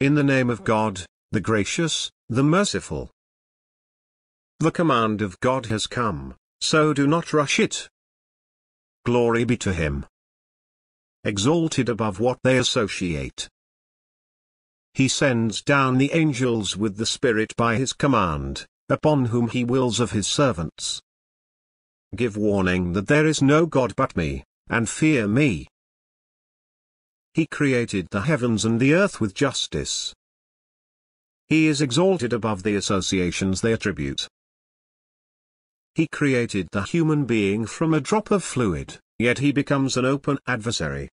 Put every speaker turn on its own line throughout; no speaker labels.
in the name of God, the gracious, the merciful. The command of God has come, so do not rush it. Glory be to him. Exalted above what they associate. He sends down the angels with the Spirit by his command, upon whom he wills of his servants. Give warning that there is no God but me, and fear me. He created the heavens and the earth with justice. He is exalted above the associations they attribute. He created the human being from a drop of fluid, yet he becomes an open adversary.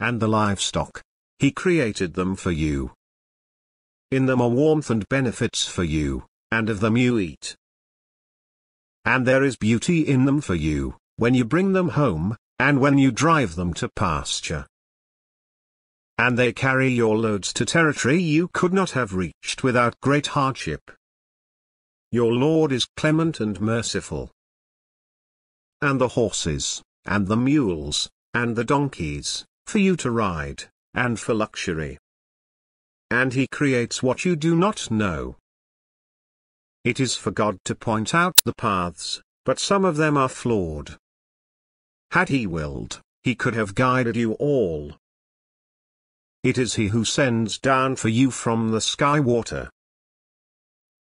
And the livestock, he created them for you. In them are warmth and benefits for you, and of them you eat. And there is beauty in them for you, when you bring them home, and when you drive them to pasture. And they carry your loads to territory you could not have reached without great hardship. Your Lord is clement and merciful. And the horses, and the mules, and the donkeys, for you to ride, and for luxury. And he creates what you do not know. It is for God to point out the paths, but some of them are flawed. Had he willed, he could have guided you all. It is he who sends down for you from the sky water.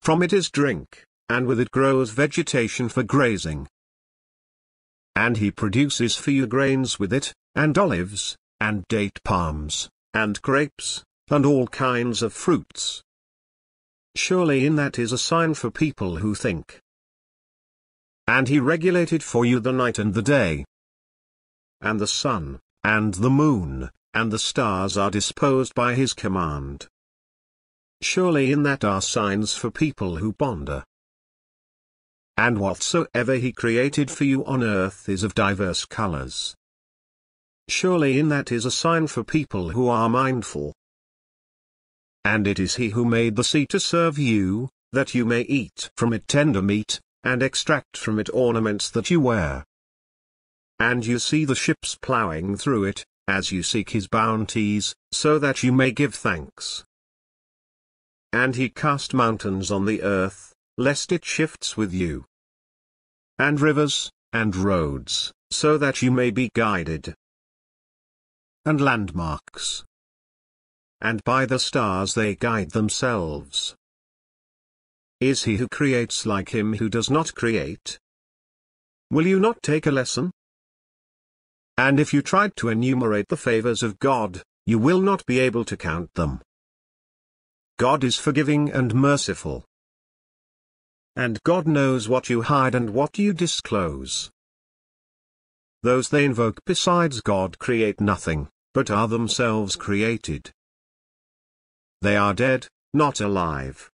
From it is drink, and with it grows vegetation for grazing. And he produces for you grains with it, and olives, and date palms, and grapes, and all kinds of fruits. Surely in that is a sign for people who think. And he regulated for you the night and the day. And the sun, and the moon, and the stars are disposed by his command. Surely in that are signs for people who ponder. And whatsoever he created for you on earth is of diverse colors. Surely in that is a sign for people who are mindful. And it is he who made the sea to serve you, that you may eat from it tender meat, and extract from it ornaments that you wear. And you see the ships ploughing through it, as you seek his bounties, so that you may give thanks. And he cast mountains on the earth, lest it shifts with you. And rivers, and roads, so that you may be guided and landmarks. And by the stars they guide themselves. Is he who creates like him who does not create? Will you not take a lesson? And if you tried to enumerate the favors of God, you will not be able to count them. God is forgiving and merciful. And God knows what you hide and what you disclose. Those they invoke besides God create nothing, but are themselves created. They are dead, not alive.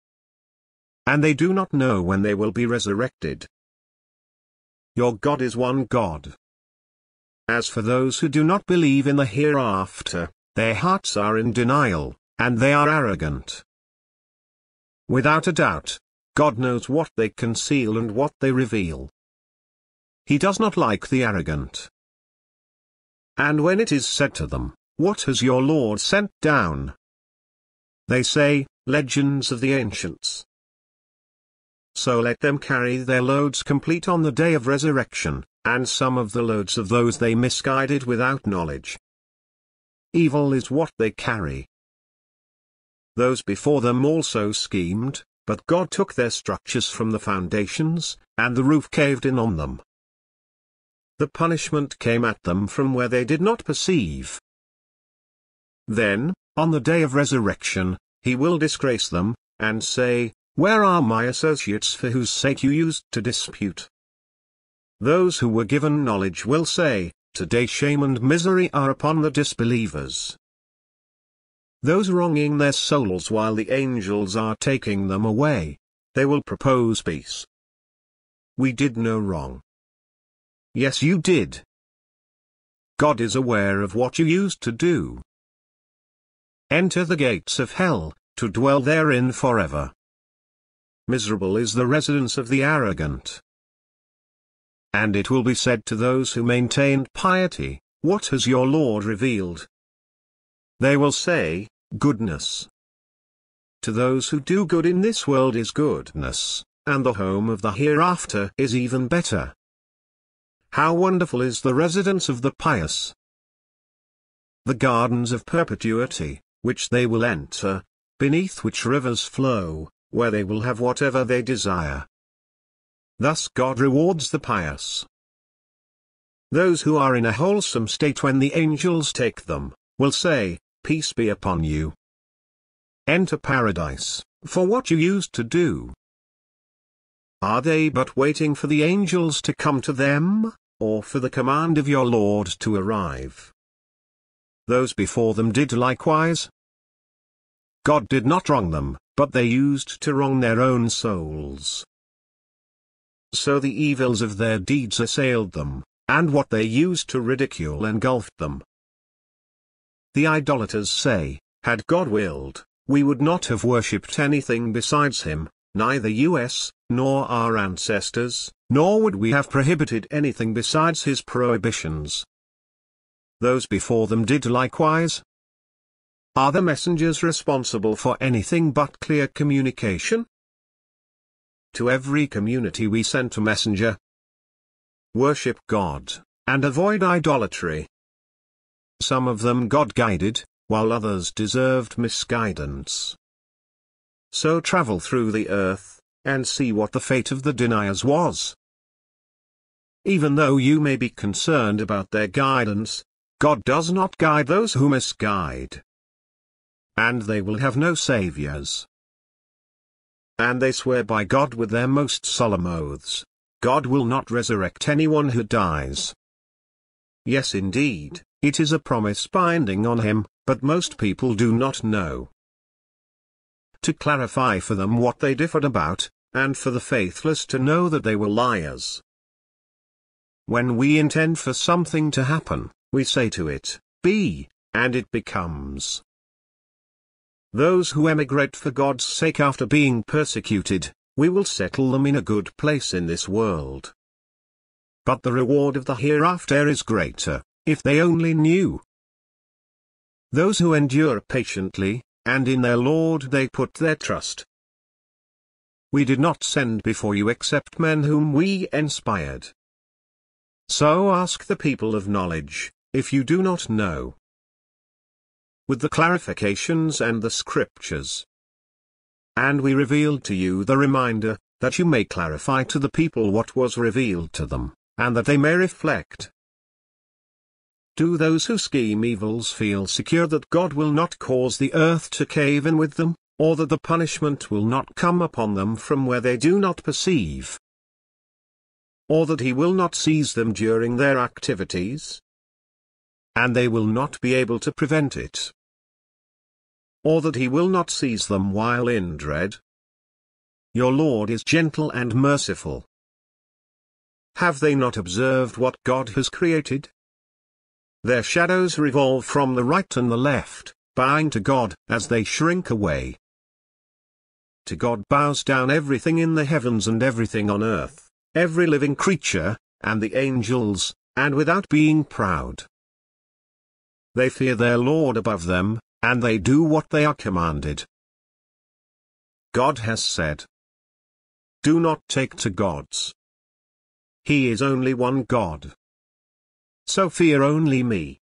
And they do not know when they will be resurrected. Your God is one God. As for those who do not believe in the hereafter, their hearts are in denial, and they are arrogant. Without a doubt, God knows what they conceal and what they reveal. He does not like the arrogant. And when it is said to them, What has your Lord sent down? They say, Legends of the ancients. So let them carry their loads complete on the day of resurrection, and some of the loads of those they misguided without knowledge. Evil is what they carry. Those before them also schemed, but God took their structures from the foundations, and the roof caved in on them. The punishment came at them from where they did not perceive. Then, on the day of resurrection, he will disgrace them, and say, Where are my associates for whose sake you used to dispute? Those who were given knowledge will say, Today shame and misery are upon the disbelievers. Those wronging their souls while the angels are taking them away, they will propose peace. We did no wrong. Yes you did. God is aware of what you used to do. Enter the gates of hell, to dwell therein forever. Miserable is the residence of the arrogant. And it will be said to those who maintained piety, What has your Lord revealed? They will say, goodness. To those who do good in this world is goodness, and the home of the hereafter is even better. How wonderful is the residence of the pious! The gardens of perpetuity, which they will enter, beneath which rivers flow, where they will have whatever they desire. Thus God rewards the pious. Those who are in a wholesome state when the angels take them, will say, Peace be upon you. Enter paradise, for what you used to do. Are they but waiting for the angels to come to them, or for the command of your Lord to arrive? Those before them did likewise. God did not wrong them, but they used to wrong their own souls. So the evils of their deeds assailed them, and what they used to ridicule engulfed them. The idolaters say, had God willed, we would not have worshipped anything besides him, neither us, nor our ancestors, nor would we have prohibited anything besides his prohibitions. Those before them did likewise. Are the messengers responsible for anything but clear communication? To every community we sent a messenger. Worship God, and avoid idolatry. Some of them God guided, while others deserved misguidance. So travel through the earth, and see what the fate of the deniers was. Even though you may be concerned about their guidance, God does not guide those who misguide. And they will have no saviors. And they swear by God with their most solemn oaths. God will not resurrect anyone who dies. Yes indeed, it is a promise binding on him, but most people do not know. To clarify for them what they differed about, and for the faithless to know that they were liars. When we intend for something to happen, we say to it, be, and it becomes. Those who emigrate for God's sake after being persecuted, we will settle them in a good place in this world. But the reward of the hereafter is greater, if they only knew. Those who endure patiently, and in their Lord they put their trust. We did not send before you except men whom we inspired. So ask the people of knowledge, if you do not know with the clarifications and the scriptures. And we revealed to you the reminder, that you may clarify to the people what was revealed to them, and that they may reflect. Do those who scheme evils feel secure that God will not cause the earth to cave in with them, or that the punishment will not come upon them from where they do not perceive? Or that he will not seize them during their activities? and they will not be able to prevent it. Or that he will not seize them while in dread. Your Lord is gentle and merciful. Have they not observed what God has created? Their shadows revolve from the right and the left, bowing to God as they shrink away. To God bows down everything in the heavens and everything on earth, every living creature, and the angels, and without being proud. They fear their Lord above them, and they do what they are commanded. God has said, Do not take two gods. He is only one God. So fear only me.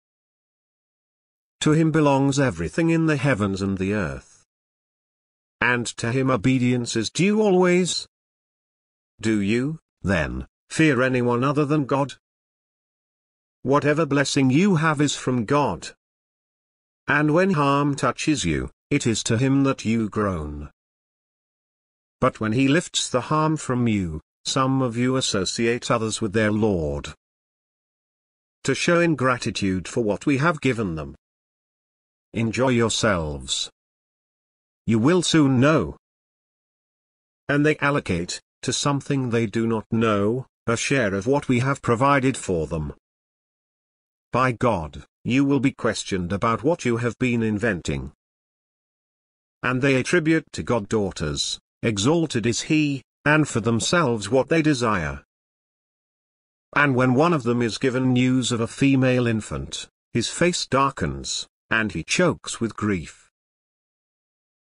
To him belongs everything in the heavens and the earth. And to him obedience is due always. Do you, then, fear anyone other than God? Whatever blessing you have is from God. And when harm touches you, it is to him that you groan. But when he lifts the harm from you, some of you associate others with their Lord. To show ingratitude for what we have given them. Enjoy yourselves. You will soon know. And they allocate, to something they do not know, a share of what we have provided for them. By God, you will be questioned about what you have been inventing. And they attribute to God daughters, exalted is He, and for themselves what they desire. And when one of them is given news of a female infant, his face darkens, and he chokes with grief.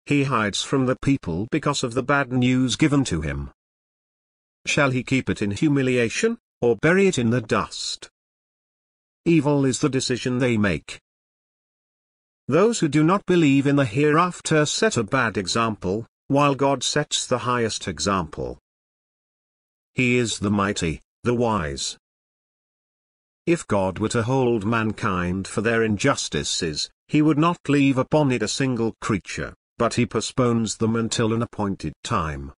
he hides from the people because of the bad news given to him. Shall he keep it in humiliation, or bury it in the dust? Evil is the decision they make. Those who do not believe in the hereafter set a bad example, while God sets the highest example. He is the mighty, the wise. If God were to hold mankind for their injustices, he would not leave upon it a single creature, but he postpones them until an appointed time.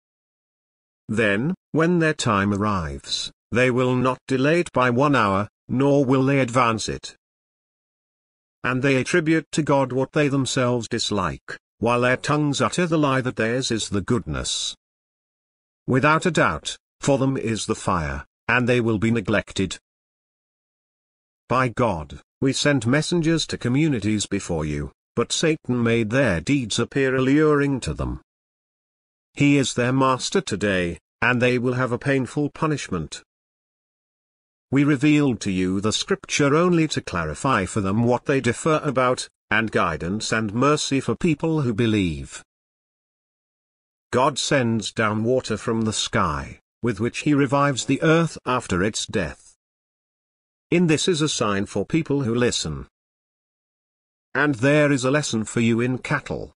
Then, when their time arrives, they will not delay it by one hour, nor will they advance it. And they attribute to God what they themselves dislike, while their tongues utter the lie that theirs is the goodness. Without a doubt, for them is the fire, and they will be neglected. By God, we sent messengers to communities before you, but Satan made their deeds appear alluring to them. He is their master today, and they will have a painful punishment. We revealed to you the scripture only to clarify for them what they differ about, and guidance and mercy for people who believe. God sends down water from the sky, with which he revives the earth after its death. In this is a sign for people who listen. And there is a lesson for you in cattle.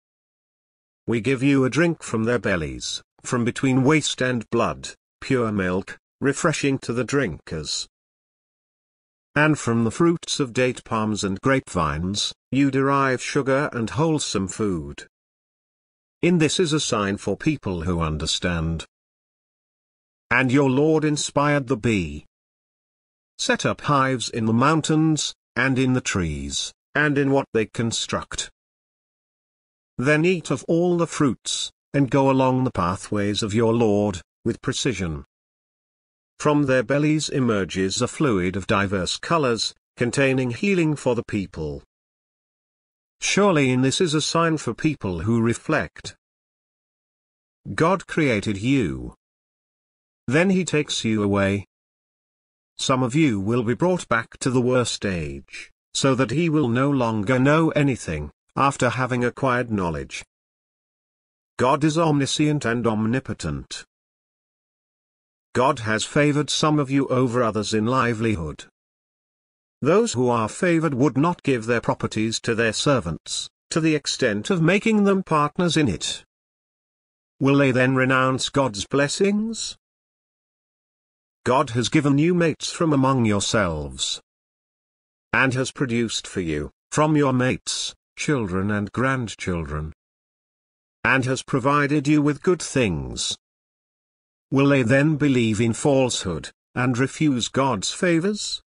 We give you a drink from their bellies, from between waste and blood, pure milk, refreshing to the drinkers. And from the fruits of date palms and grapevines, you derive sugar and wholesome food. In this is a sign for people who understand. And your Lord inspired the bee. Set up hives in the mountains, and in the trees, and in what they construct. Then eat of all the fruits, and go along the pathways of your Lord, with precision. From their bellies emerges a fluid of diverse colors, containing healing for the people. Surely in this is a sign for people who reflect. God created you. Then he takes you away. Some of you will be brought back to the worst age, so that he will no longer know anything, after having acquired knowledge. God is omniscient and omnipotent. God has favored some of you over others in livelihood. Those who are favored would not give their properties to their servants, to the extent of making them partners in it. Will they then renounce God's blessings? God has given you mates from among yourselves, and has produced for you, from your mates, children and grandchildren, and has provided you with good things. Will they then believe in falsehood, and refuse God's favors?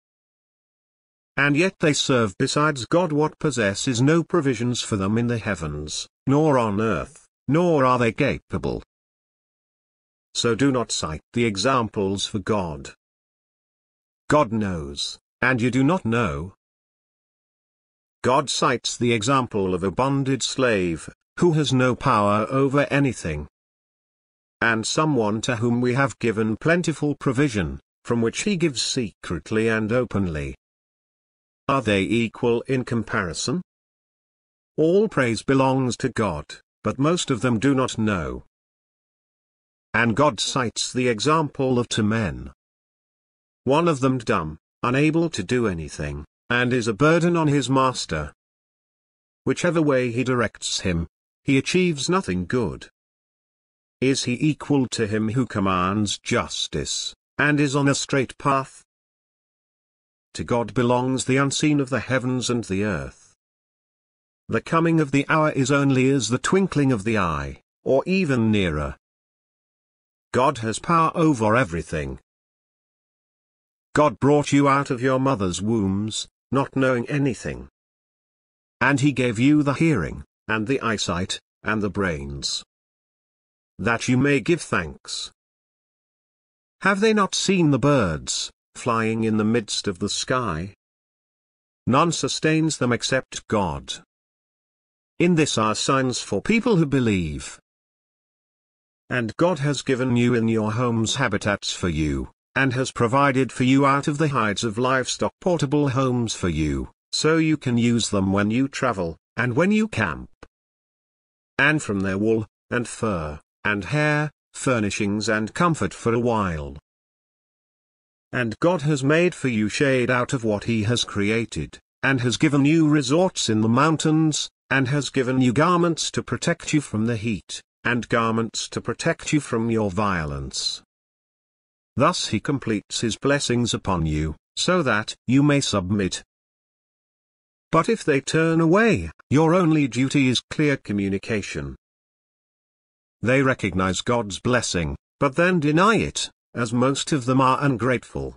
And yet they serve besides God what possesses no provisions for them in the heavens, nor on earth, nor are they capable. So do not cite the examples for God. God knows, and you do not know. God cites the example of a bonded slave, who has no power over anything and someone to whom we have given plentiful provision, from which he gives secretly and openly. Are they equal in comparison? All praise belongs to God, but most of them do not know. And God cites the example of two men. One of them dumb, unable to do anything, and is a burden on his master. Whichever way he directs him, he achieves nothing good. Is he equal to him who commands justice, and is on a straight path? To God belongs the unseen of the heavens and the earth. The coming of the hour is only as the twinkling of the eye, or even nearer. God has power over everything. God brought you out of your mother's wombs, not knowing anything. And he gave you the hearing, and the eyesight, and the brains that you may give thanks. Have they not seen the birds, flying in the midst of the sky? None sustains them except God. In this are signs for people who believe. And God has given you in your homes habitats for you, and has provided for you out of the hides of livestock portable homes for you, so you can use them when you travel, and when you camp. and from their wool, and fur, and hair, furnishings and comfort for a while. And God has made for you shade out of what he has created, and has given you resorts in the mountains, and has given you garments to protect you from the heat, and garments to protect you from your violence. Thus he completes his blessings upon you, so that you may submit. But if they turn away, your only duty is clear communication. They recognize God's blessing, but then deny it, as most of them are ungrateful.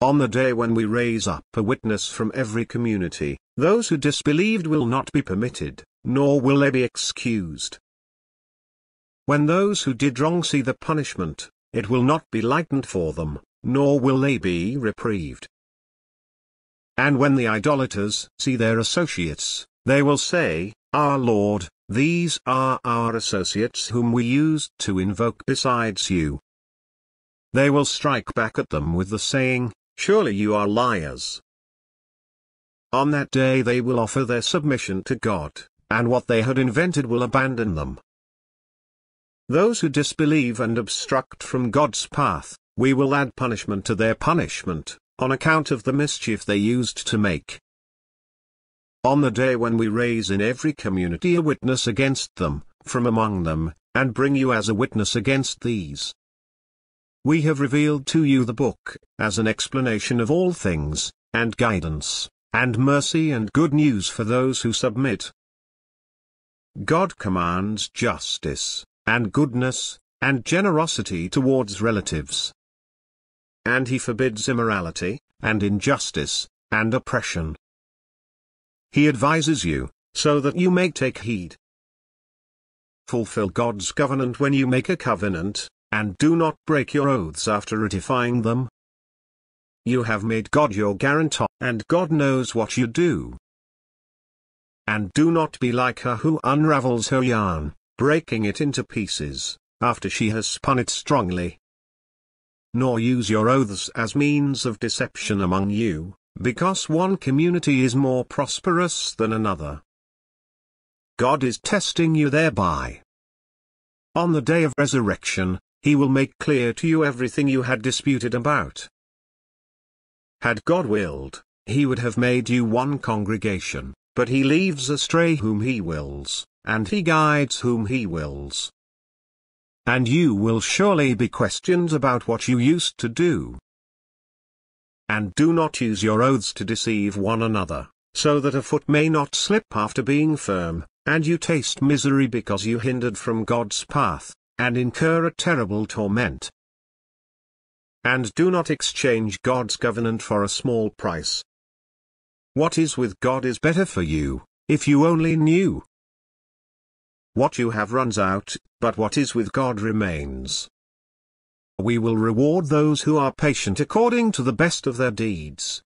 On the day when we raise up a witness from every community, those who disbelieved will not be permitted, nor will they be excused. When those who did wrong see the punishment, it will not be lightened for them, nor will they be reprieved. And when the idolaters see their associates, they will say, Our Lord, these are our associates whom we used to invoke besides you. They will strike back at them with the saying, Surely you are liars. On that day they will offer their submission to God, and what they had invented will abandon them. Those who disbelieve and obstruct from God's path, we will add punishment to their punishment, on account of the mischief they used to make. On the day when we raise in every community a witness against them, from among them, and bring you as a witness against these. We have revealed to you the book, as an explanation of all things, and guidance, and mercy and good news for those who submit. God commands justice and goodness, and generosity towards relatives. And he forbids immorality, and injustice, and oppression. He advises you, so that you may take heed. Fulfill God's covenant when you make a covenant, and do not break your oaths after ratifying them. You have made God your guarantor, and God knows what you do. And do not be like her who unravels her yarn, breaking it into pieces, after she has spun it strongly. Nor use your oaths as means of deception among you, because one community is more prosperous than another. God is testing you thereby. On the day of resurrection, he will make clear to you everything you had disputed about. Had God willed, he would have made you one congregation, but he leaves astray whom he wills and he guides whom he wills. And you will surely be questioned about what you used to do. And do not use your oaths to deceive one another, so that a foot may not slip after being firm, and you taste misery because you hindered from God's path, and incur a terrible torment. And do not exchange God's covenant for a small price. What is with God is better for you, if you only knew. What you have runs out, but what is with God remains. We will reward those who are patient according to the best of their deeds.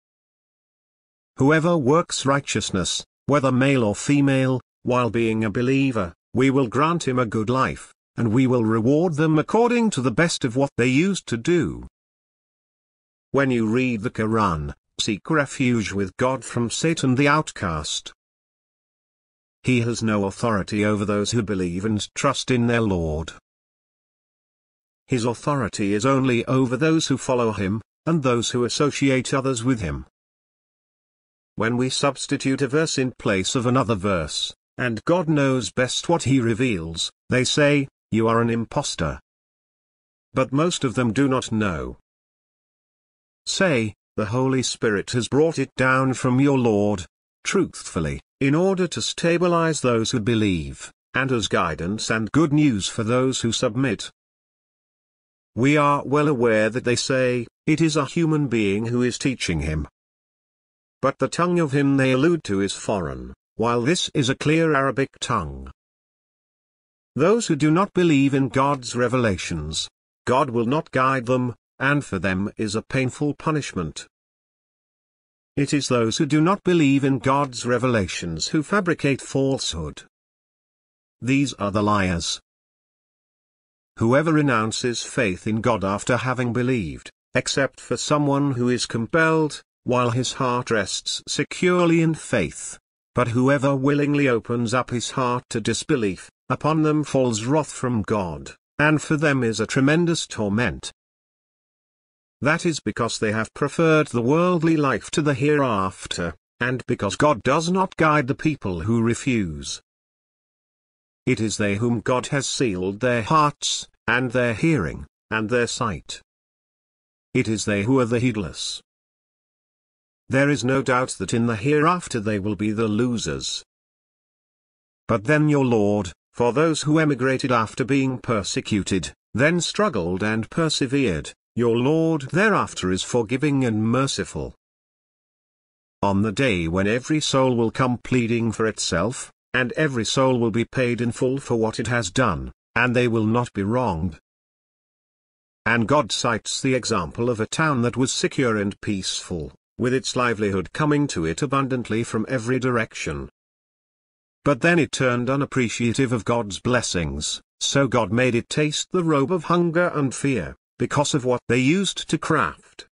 Whoever works righteousness, whether male or female, while being a believer, we will grant him a good life, and we will reward them according to the best of what they used to do. When you read the Quran, seek refuge with God from Satan the outcast. He has no authority over those who believe and trust in their Lord. His authority is only over those who follow him, and those who associate others with him. When we substitute a verse in place of another verse, and God knows best what he reveals, they say, You are an impostor. But most of them do not know. Say, the Holy Spirit has brought it down from your Lord, truthfully in order to stabilize those who believe, and as guidance and good news for those who submit. We are well aware that they say, it is a human being who is teaching him. But the tongue of him they allude to is foreign, while this is a clear Arabic tongue. Those who do not believe in God's revelations, God will not guide them, and for them is a painful punishment. It is those who do not believe in God's revelations who fabricate falsehood. These are the liars. Whoever renounces faith in God after having believed, except for someone who is compelled, while his heart rests securely in faith, but whoever willingly opens up his heart to disbelief, upon them falls wrath from God, and for them is a tremendous torment. That is because they have preferred the worldly life to the hereafter, and because God does not guide the people who refuse. It is they whom God has sealed their hearts, and their hearing, and their sight. It is they who are the heedless. There is no doubt that in the hereafter they will be the losers. But then your Lord, for those who emigrated after being persecuted, then struggled and persevered, your Lord thereafter is forgiving and merciful. On the day when every soul will come pleading for itself, and every soul will be paid in full for what it has done, and they will not be wronged. And God cites the example of a town that was secure and peaceful, with its livelihood coming to it abundantly from every direction. But then it turned unappreciative of God's blessings, so God made it taste the robe of hunger and fear, because of what they used to craft.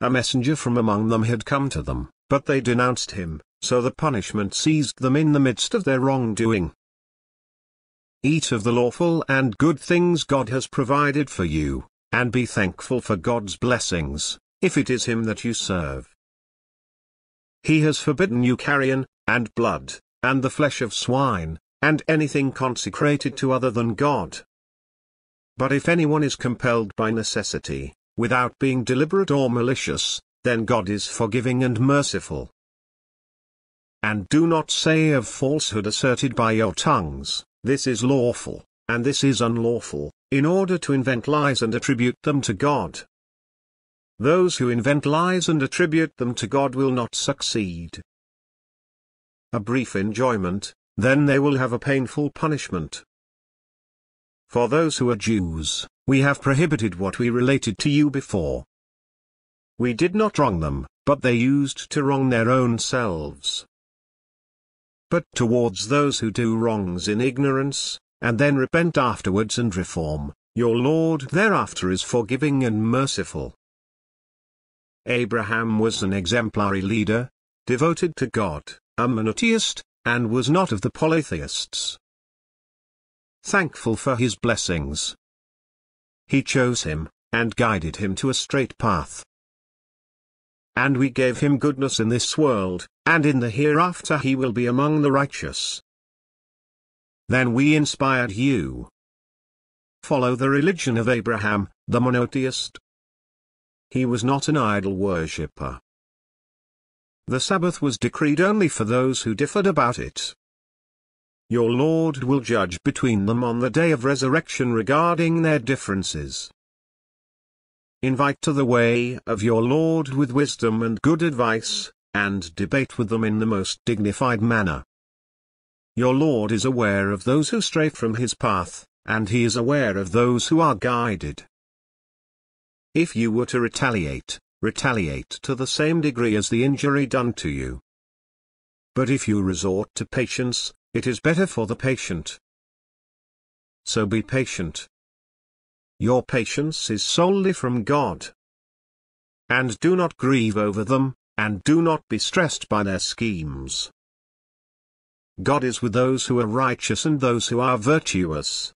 A messenger from among them had come to them, but they denounced him, so the punishment seized them in the midst of their wrongdoing. Eat of the lawful and good things God has provided for you, and be thankful for God's blessings, if it is Him that you serve. He has forbidden you carrion, and blood, and the flesh of swine, and anything consecrated to other than God. But if anyone is compelled by necessity, without being deliberate or malicious, then God is forgiving and merciful. And do not say of falsehood asserted by your tongues, this is lawful, and this is unlawful, in order to invent lies and attribute them to God. Those who invent lies and attribute them to God will not succeed a brief enjoyment, then they will have a painful punishment. For those who are Jews, we have prohibited what we related to you before. We did not wrong them, but they used to wrong their own selves. But towards those who do wrongs in ignorance, and then repent afterwards and reform, your Lord thereafter is forgiving and merciful. Abraham was an exemplary leader, devoted to God a monotheist, and was not of the polytheists. Thankful for his blessings. He chose him, and guided him to a straight path. And we gave him goodness in this world, and in the hereafter he will be among the righteous. Then we inspired you. Follow the religion of Abraham, the monotheist. He was not an idol worshipper. The Sabbath was decreed only for those who differed about it. Your Lord will judge between them on the day of resurrection regarding their differences. Invite to the way of your Lord with wisdom and good advice, and debate with them in the most dignified manner. Your Lord is aware of those who stray from his path, and he is aware of those who are guided. If you were to retaliate, retaliate to the same degree as the injury done to you. But if you resort to patience, it is better for the patient. So be patient. Your patience is solely from God. And do not grieve over them, and do not be stressed by their schemes. God is with those who are righteous and those who are virtuous.